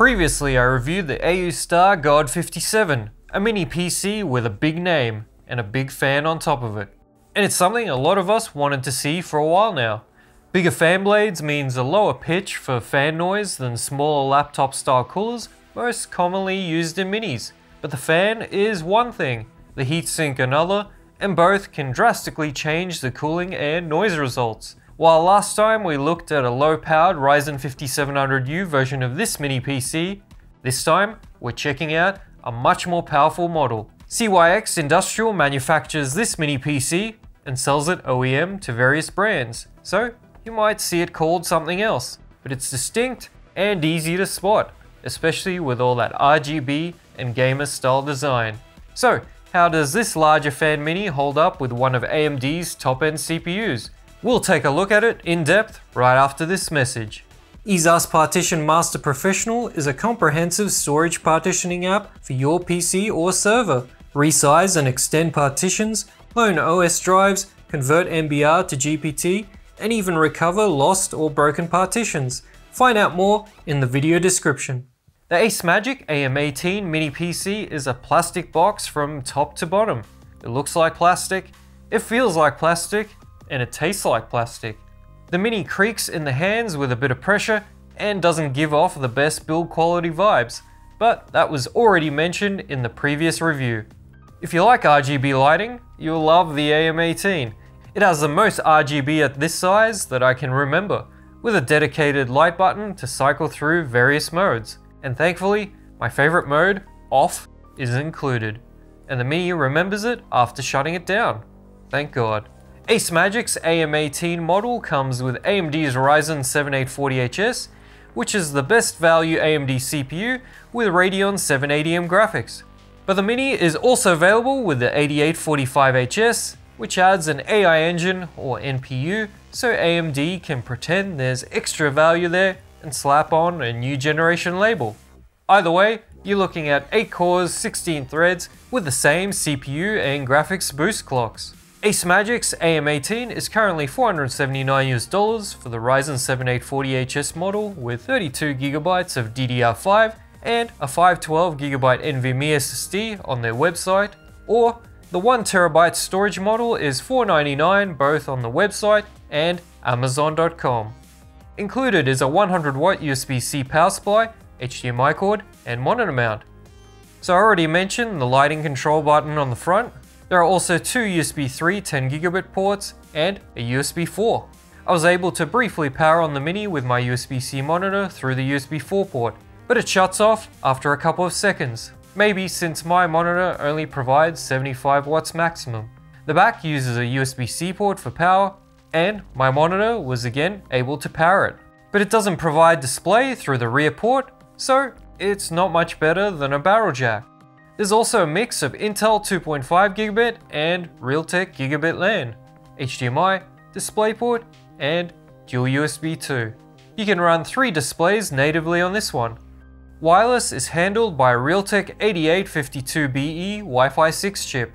Previously, I reviewed the AOOSTAR God 57, a mini PC with a big name and a big fan on top of it. And it's something a lot of us wanted to see for a while now. Bigger fan blades means a lower pitch for fan noise than smaller laptop style coolers most commonly used in minis. But the fan is one thing, the heatsink another, and both can drastically change the cooling and noise results. While last time we looked at a low-powered Ryzen 5700U version of this mini PC, this time we're checking out a much more powerful model. CYX Industrial manufactures this mini PC and sells it OEM to various brands, so you might see it called something else, but it's distinct and easy to spot, especially with all that RGB and gamer style design. So, how does this larger fan mini hold up with one of AMD's top end CPUs? We'll take a look at it in depth right after this message. EaseUS Partition Master Professional is a comprehensive storage partitioning app for your PC or server. Resize and extend partitions, clone OS drives, convert MBR to GPT, and even recover lost or broken partitions. Find out more in the video description. The Ace Magic AM18 mini PC is a plastic box from top to bottom. It looks like plastic, it feels like plastic, and it tastes like plastic. The mini creaks in the hands with a bit of pressure and doesn't give off the best build quality vibes, but that was already mentioned in the previous review. If you like RGB lighting, you'll love the AM18. It has the most RGB at this size that I can remember, with a dedicated light button to cycle through various modes. And thankfully, my favorite mode, off, is included. And the Mini remembers it after shutting it down. Thank God. AceMagic's AM18 model comes with AMD's Ryzen 7840HS, which is the best value AMD CPU with Radeon 780M graphics. But the Mini is also available with the 8845HS, which adds an AI engine or NPU so AMD can pretend there's extra value there and slap on a new generation label. Either way, you're looking at 8 cores, 16 threads with the same CPU and graphics boost clocks. AceMagic's AM18 is currently 479 US dollars for the Ryzen 7840HS model with 32GB of DDR5 and a 512GB NVMe SSD on their website, or the 1TB storage model is 499 both on the website and Amazon.com. Included is a 100 watt USB-C power supply, HDMI cord, and monitor mount. So I already mentioned the lighting control button on the front. There are also two USB 3 10 gigabit ports and a USB 4. I was able to briefly power on the Mini with my USB-C monitor through the USB 4 port, but it shuts off after a couple of seconds, maybe since my monitor only provides 75 watts maximum. The back uses a USB-C port for power, and my monitor was again able to power it. But it doesn't provide display through the rear port, so it's not much better than a barrel jack. There's also a mix of Intel 2.5 gigabit and Realtek gigabit LAN, HDMI, DisplayPort, and dual USB 2. You can run three displays natively on this one, Wireless is handled by a Realtek 8852BE Wi-Fi 6 chip.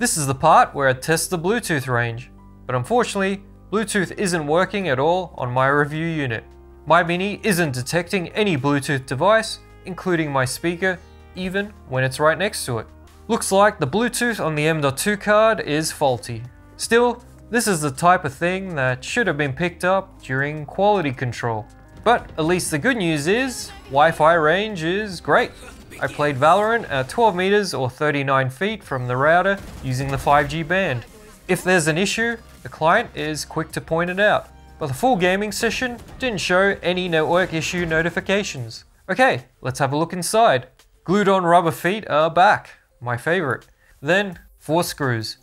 This is the part where I test the Bluetooth range, but unfortunately, Bluetooth isn't working at all on my review unit. My Mini isn't detecting any Bluetooth device, including my speaker, even when it's right next to it. Looks like the Bluetooth on the M.2 card is faulty. Still, this is the type of thing that should have been picked up during quality control. But at least the good news is, Wi-Fi range is great. I played Valorant at 12 meters or 39 feet from the router using the 5G band. If there's an issue, the client is quick to point it out. But the full gaming session didn't show any network issue notifications. Okay, let's have a look inside. Glued on rubber feet are back, my favorite. Then, four screws.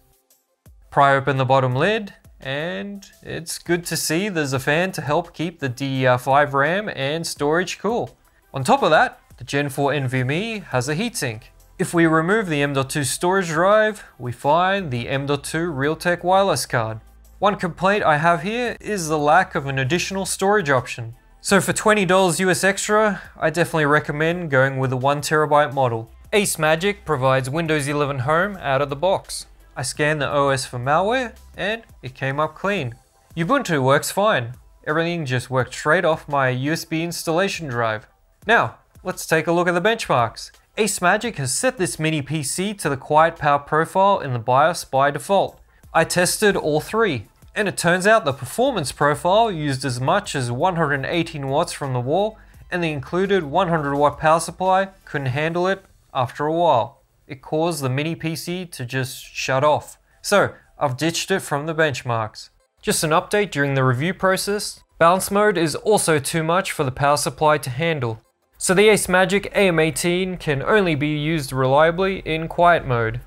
Pry open the bottom lid, and it's good to see there's a fan to help keep the DDR5 RAM and storage cool. On top of that, the Gen 4 NVMe has a heatsink. If we remove the M.2 storage drive, we find the M.2 Realtek wireless card. One complaint I have here is the lack of an additional storage option. So for $20 US extra, I definitely recommend going with a 1TB model. AceMagic provides Windows 11 Home out of the box. I scanned the OS for malware and it came up clean. Ubuntu works fine. Everything just worked straight off my USB installation drive. Now, let's take a look at the benchmarks. Ace Magic has set this mini PC to the quiet power profile in the BIOS by default. I tested all three, and it turns out the performance profile used as much as 118 watts from the wall, and the included 100 watt power supply couldn't handle it after a while. It caused the mini PC to just shut off. So, I've ditched it from the benchmarks. Just an update during the review process, balance mode is also too much for the power supply to handle. So the Ace Magic AM18 can only be used reliably in quiet mode.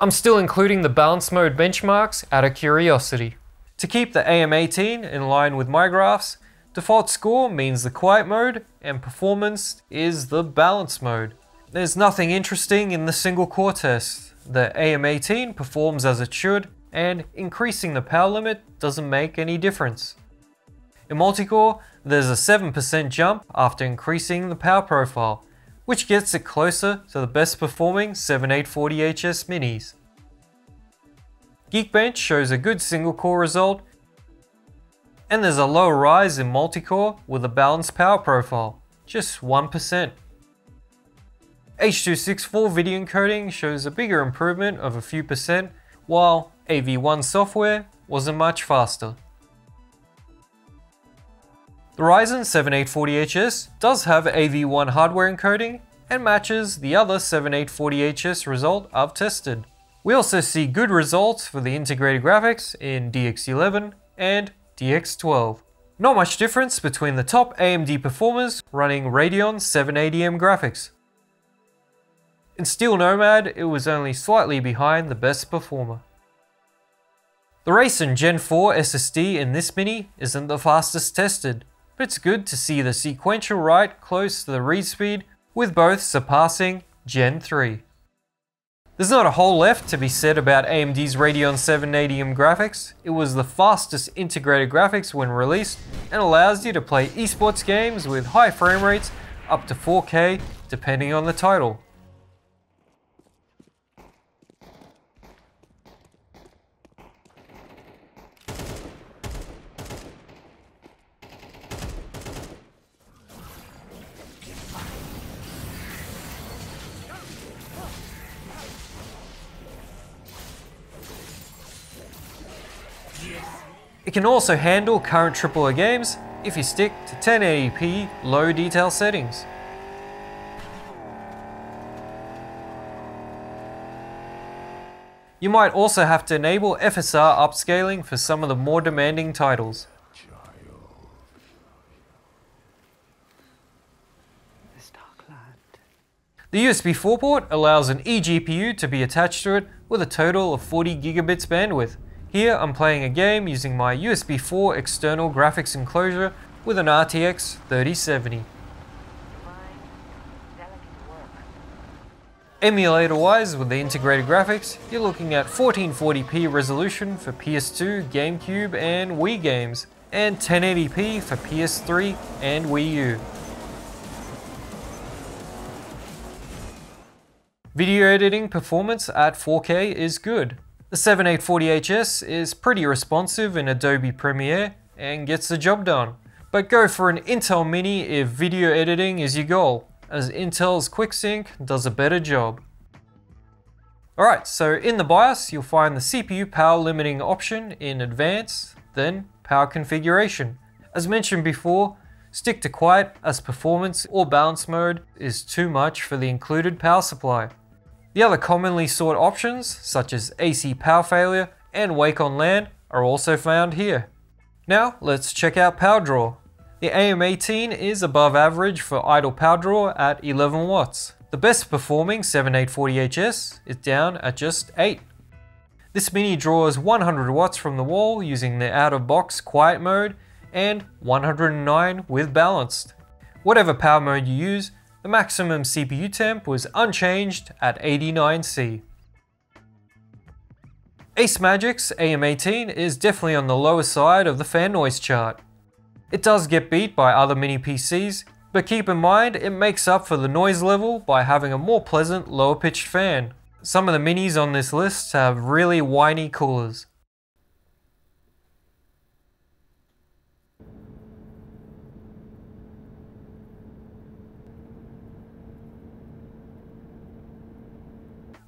I'm still including the balance mode benchmarks out of curiosity. To keep the AM18 in line with my graphs, default score means the quiet mode and performance is the balance mode. There's nothing interesting in the single core test. The AM18 performs as it should and increasing the power limit doesn't make any difference. In multicore, there's a 7% jump after increasing the power profile, which gets it closer to the best performing 7840HS minis. Geekbench shows a good single core result, and there's a low rise in multicore with a balanced power profile, just 1%. H.264 video encoding shows a bigger improvement of a few percent, while AV1 software wasn't much faster. The Ryzen 7840HS does have AV1 hardware encoding and matches the other 7840HS result I've tested. We also see good results for the integrated graphics in DX11 and DX12. Not much difference between the top AMD performers running Radeon 780M graphics. In Steel Nomad, it was only slightly behind the best performer. The Ryzen Gen 4 SSD in this mini isn't the fastest tested, but it's good to see the sequential write close to the read speed with both surpassing Gen 3. There's not a whole left to be said about AMD's Radeon 780M graphics. It was the fastest integrated graphics when released and allows you to play esports games with high frame rates up to 4K depending on the title. It can also handle current AAA games if you stick to 1080p low detail settings. You might also have to enable FSR upscaling for some of the more demanding titles. The USB 4 port allows an eGPU to be attached to it with a total of 40 gigabits bandwidth. Here I'm playing a game using my USB 4 external graphics enclosure with an RTX 3070. Emulator wise with the integrated graphics, you're looking at 1440p resolution for PS2, GameCube and Wii games, and 1080p for PS3 and Wii U. Video editing performance at 4K is good, the 7840HS is pretty responsive in Adobe Premiere and gets the job done. But go for an Intel Mini if video editing is your goal, as Intel's QuickSync does a better job. Alright, so in the BIOS you'll find the CPU power limiting option in Advanced, then Power Configuration. As mentioned before, stick to quiet as performance or balance mode is too much for the included power supply. The other commonly sought options, such as AC power failure and wake on LAN, are also found here. Now, let's check out power draw. The AM18 is above average for idle power draw at 11 watts. The best performing 7840HS is down at just 8. This mini draws 100 watts from the wall using the out-of-box quiet mode and 109 with balanced. Whatever power mode you use, the maximum CPU temp was unchanged at 89C. Ace Magic's AM18 is definitely on the lower side of the fan noise chart. It does get beat by other mini PCs, but keep in mind it makes up for the noise level by having a more pleasant lower pitched fan. Some of the minis on this list have really whiny coolers.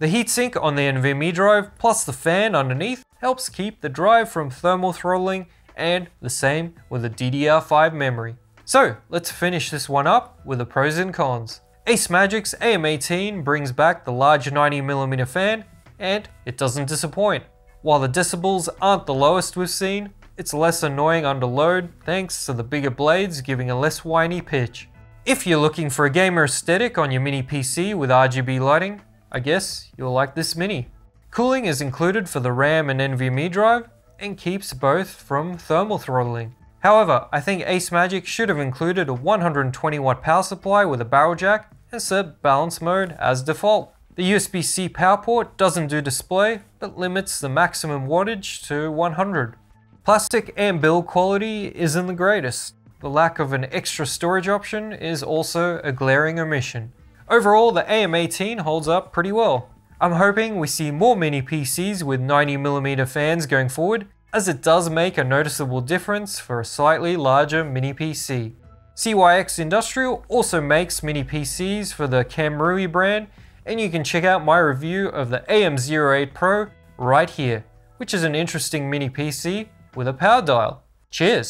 The heatsink on the NVMe drive plus the fan underneath helps keep the drive from thermal throttling and the same with the DDR5 memory. So let's finish this one up with the pros and cons. Ace Magic's AM18 brings back the large 90mm fan and it doesn't disappoint. While the decibels aren't the lowest we've seen, it's less annoying under load thanks to the bigger blades giving a less whiny pitch. If you're looking for a gamer aesthetic on your mini PC with RGB lighting, I guess you'll like this mini. Cooling is included for the RAM and NVMe drive and keeps both from thermal throttling. However, I think Ace Magic should have included a 120 watt power supply with a barrel jack and set balance mode as default. The USB-C power port doesn't do display, but limits the maximum wattage to 100. Plastic and build quality isn't the greatest. The lack of an extra storage option is also a glaring omission. Overall, the AM18 holds up pretty well. I'm hoping we see more mini PCs with 90mm fans going forward, as it does make a noticeable difference for a slightly larger mini PC. CYX Industrial also makes mini PCs for the Kamrui brand, and you can check out my review of the AM08 Pro right here, which is an interesting mini PC with a power dial. Cheers!